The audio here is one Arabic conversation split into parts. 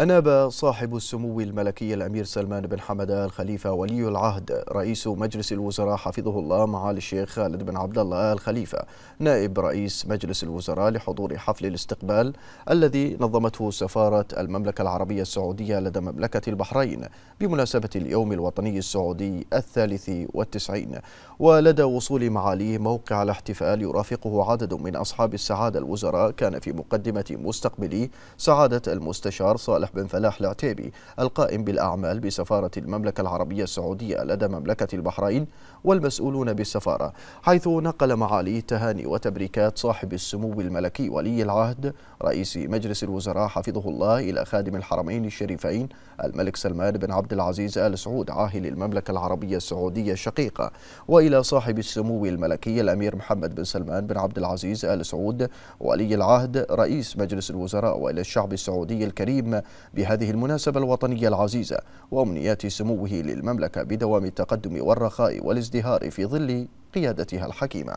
أناب صاحب السمو الملكي الأمير سلمان بن حمد الخليفة ولي العهد رئيس مجلس الوزراء حفظه الله معالي الشيخ خالد بن عبد الله الخليفة نائب رئيس مجلس الوزراء لحضور حفل الاستقبال الذي نظمته سفارة المملكة العربية السعودية لدى مملكة البحرين بمناسبة اليوم الوطني السعودي الثالث والتسعين. ولدى وصول معاليه موقع الاحتفال يرافقه عدد من أصحاب السعادة الوزراء كان في مقدمة مستقبلي سعادة المستشار صالح صالح بن فلاح العتيبي القائم بالأعمال بسفارة المملكة العربية السعودية لدى مملكة البحرين والمسؤولون بالسفارة حيث نقل معالي تهاني وتبريكات صاحب السمو الملكي ولي العهد رئيس مجلس الوزراء حفظه الله إلى خادم الحرمين الشريفين الملك سلمان بن عبد العزيز آل سعود عاهل المملكة العربية السعودية الشقيقة وإلى صاحب السمو الملكي الأمير محمد بن سلمان بن عبد العزيز آل سعود ولي العهد رئيس مجلس الوزراء وإلى الشعب السعودي الكريم بهذه المناسبة الوطنية العزيزة وأمنيات سموه للمملكة بدوام التقدم والرخاء والازدهار في ظل قيادتها الحكيمة.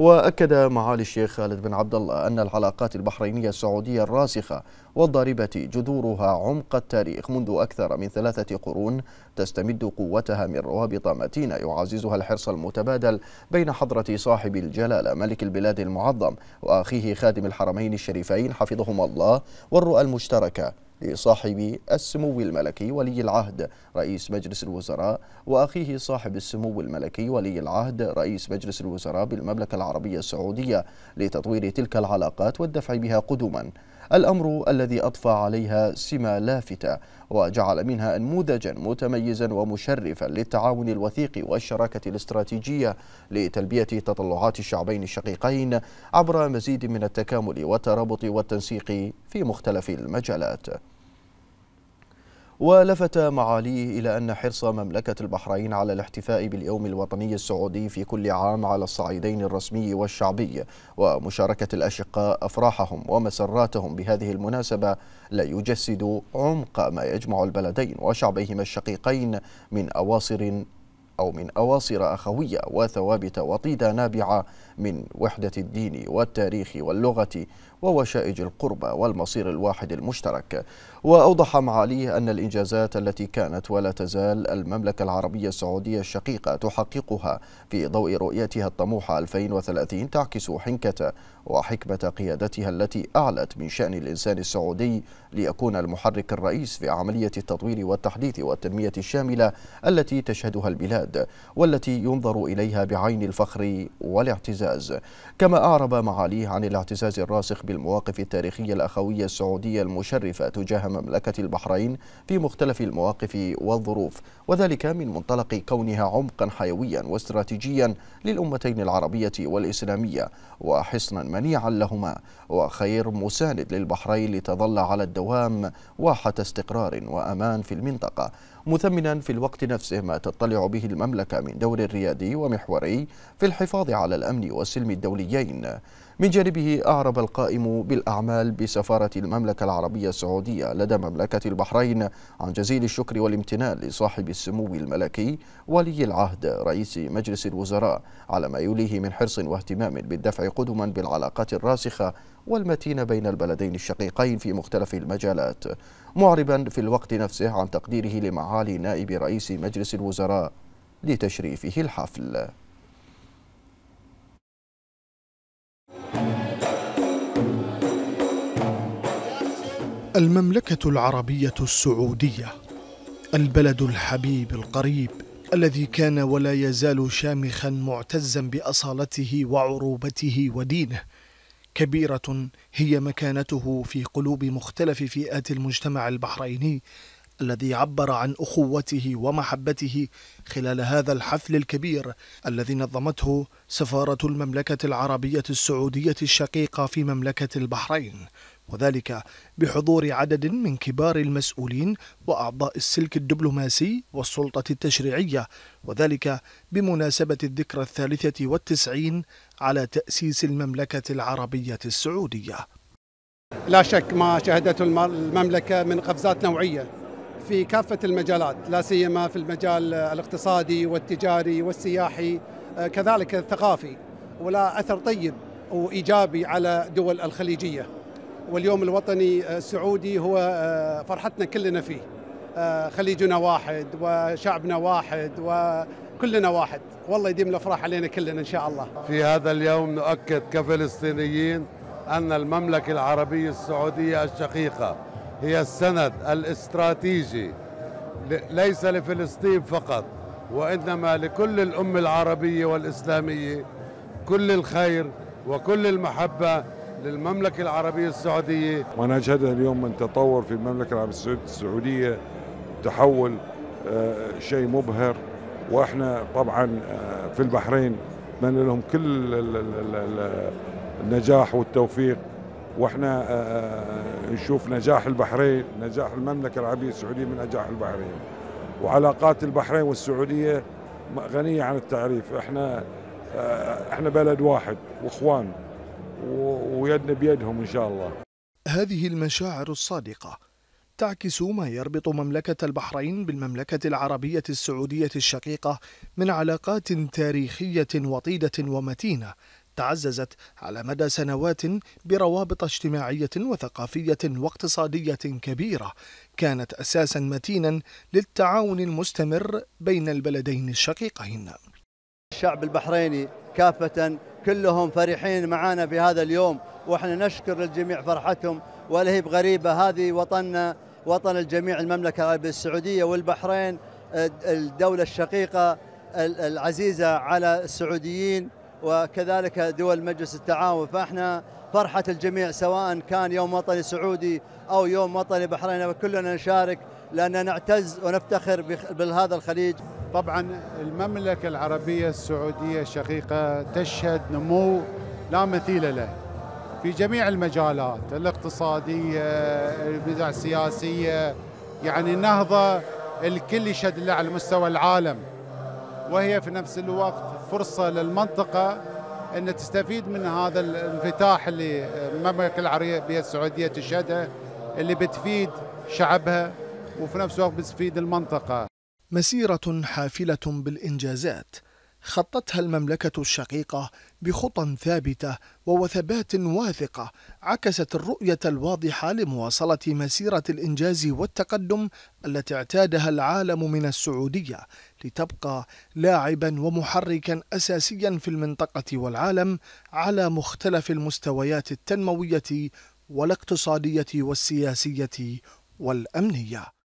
وأكد معالي الشيخ خالد بن عبد الله أن العلاقات البحرينية السعودية الراسخة والضاربة جذورها عمق التاريخ منذ أكثر من ثلاثة قرون تستمد قوتها من روابط متينة يعززها الحرص المتبادل بين حضرة صاحب الجلالة ملك البلاد المعظم وأخيه خادم الحرمين الشريفين حفظهما الله والرؤى المشتركة لصاحب السمو الملكي ولي العهد رئيس مجلس الوزراء وأخيه صاحب السمو الملكي ولي العهد رئيس مجلس الوزراء بالمملكة العربية السعودية لتطوير تلك العلاقات والدفع بها قدما. الأمر الذي أضفى عليها سمة لافتة وجعل منها نموذجا متميزا ومشرفا للتعاون الوثيق والشراكة الاستراتيجية لتلبية تطلعات الشعبين الشقيقين عبر مزيد من التكامل والترابط والتنسيق في مختلف المجالات. ولفت معاليه إلى أن حرص مملكة البحرين على الاحتفاء باليوم الوطني السعودي في كل عام على الصعيدين الرسمي والشعبي ومشاركة الأشقاء أفراحهم ومسراتهم بهذه المناسبة لا يجسد عمق ما يجمع البلدين وشعبيهما الشقيقين من أواصر أو من أواصر أخوية وثوابت وطيدة نابعة من وحدة الدين والتاريخ واللغة ووشائج القربى والمصير الواحد المشترك. وأوضح معاليه أن الإنجازات التي كانت ولا تزال المملكة العربية السعودية الشقيقة تحققها في ضوء رؤيتها الطموحة 2030 تعكس حنكة وحكمة قيادتها التي أعلت من شأن الإنسان السعودي ليكون المحرك الرئيس في عملية التطوير والتحديث والتنمية الشاملة التي تشهدها البلاد والتي ينظر إليها بعين الفخر والاعتزاز. كما أعرب معاليه عن الاعتزاز الراسخ بالمواقف التاريخية الأخوية السعودية المشرفة تجاه مملكة البحرين في مختلف المواقف والظروف وذلك من منطلق كونها عمقا حيويا واستراتيجيا للأمتين العربية والإسلامية وحصنا منيعا لهما وخير مساند للبحرين لتظل على الدوام واحة استقرار وأمان في المنطقة. مثمنا في الوقت نفسه ما تطلع به المملكة من دور ريادي ومحوري في الحفاظ على الأمن والسلم الدوليين. من جانبه أعرب القائم بالأعمال بسفارة المملكة العربية السعودية لدى مملكة البحرين عن جزيل الشكر والامتنان لصاحب السمو الملكي ولي العهد رئيس مجلس الوزراء على ما يوليه من حرص واهتمام بالدفع قدما بالعلاقات الراسخة والمتينة بين البلدين الشقيقين في مختلف المجالات معربا في الوقت نفسه عن تقديره لمعالي نائب رئيس مجلس الوزراء لتشريفه الحفل. المملكة العربية السعودية البلد الحبيب القريب الذي كان ولا يزال شامخا معتزا بأصالته وعروبته ودينه كبيرة هي مكانته في قلوب مختلف فئات المجتمع البحريني الذي عبر عن أخوته ومحبته خلال هذا الحفل الكبير الذي نظمته سفارة المملكة العربية السعودية الشقيقة في مملكة البحرين. وذلك بحضور عدد من كبار المسؤولين وأعضاء السلك الدبلوماسي والسلطة التشريعية وذلك بمناسبة الذكرى الثالثة والتسعين على تأسيس المملكة العربية السعودية. لا شك ما شهدته المملكة من قفزات نوعية في كافة المجالات لا سيما في المجال الاقتصادي والتجاري والسياحي كذلك الثقافي ولا أثر طيب وايجابي على دول الخليجية. واليوم الوطني السعودي هو فرحتنا كلنا فيه. خليجنا واحد وشعبنا واحد وكلنا واحد. والله يديم الافراح علينا كلنا إن شاء الله. في هذا اليوم نؤكد كفلسطينيين أن المملكة العربية السعودية الشقيقة هي السند الاستراتيجي ليس لفلسطين فقط وإنما لكل الأمة العربية والإسلامية. كل الخير وكل المحبة للمملكة العربية السعودية. ونشهد اليوم من تطور في المملكة العربية السعودية تحول آه، شيء مبهر. وإحنا طبعا آه، في البحرين نتمنى لهم كل النجاح والتوفيق. وإحنا آه، نشوف نجاح البحرين نجاح المملكة العربية السعودية من نجاح البحرين. وعلاقات البحرين والسعودية غنية عن التعريف. إحنا إحنا بلد واحد وإخوان. ويدنا بيدهم إن شاء الله. هذه المشاعر الصادقة تعكس ما يربط مملكة البحرين بالمملكة العربية السعودية الشقيقة من علاقات تاريخية وطيدة ومتينة تعززت على مدى سنوات بروابط اجتماعية وثقافية واقتصادية كبيرة كانت أساسا متينا للتعاون المستمر بين البلدين الشقيقين. الشعب البحريني كافة كلهم فرحين معنا في هذا اليوم وإحنا نشكر للجميع فرحتهم. ولا هي بغريبة هذه وطننا وطن الجميع المملكة العربية السعودية والبحرين الدولة الشقيقة العزيزة على السعوديين وكذلك دول مجلس التعاون. فإحنا فرحة الجميع سواء كان يوم وطني سعودي أو يوم وطني بحريني كلنا نشارك لأننا نعتز ونفتخر بهذا الخليج. طبعا المملكة العربية السعودية الشقيقة تشهد نمو لا مثيل له في جميع المجالات الاقتصادية البدع السياسية يعني نهضة الكل يشهد لها على مستوى العالم. وهي في نفس الوقت فرصة للمنطقة أن تستفيد من هذا الانفتاح اللي المملكة العربية السعودية تشهده اللي بتفيد شعبها وفي نفس الوقت بتفيد المنطقة. مسيرة حافلة بالإنجازات. خطتها المملكة الشقيقة بخطى ثابتة ووثبات واثقة عكست الرؤية الواضحة لمواصلة مسيرة الإنجاز والتقدم التي اعتادها العالم من السعودية لتبقى لاعبا ومحركا أساسيا في المنطقة والعالم على مختلف المستويات التنموية والاقتصادية والسياسية والأمنية.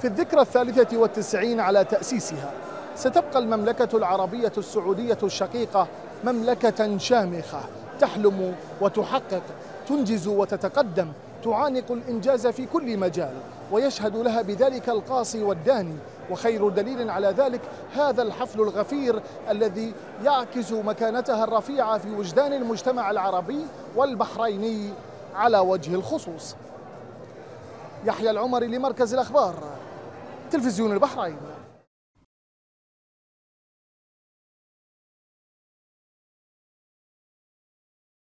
في الذكرى الثالثة والتسعين على تأسيسها ستبقى المملكة العربية السعودية الشقيقة مملكة شامخة تحلم وتحقق تنجز وتتقدم تعانق الإنجاز في كل مجال ويشهد لها بذلك القاصي والداني وخير دليل على ذلك هذا الحفل الغفير الذي يعكس مكانتها الرفيعة في وجدان المجتمع العربي والبحريني على وجه الخصوص. يحيى العمري لمركز الأخبار. تلفزيون البحرين.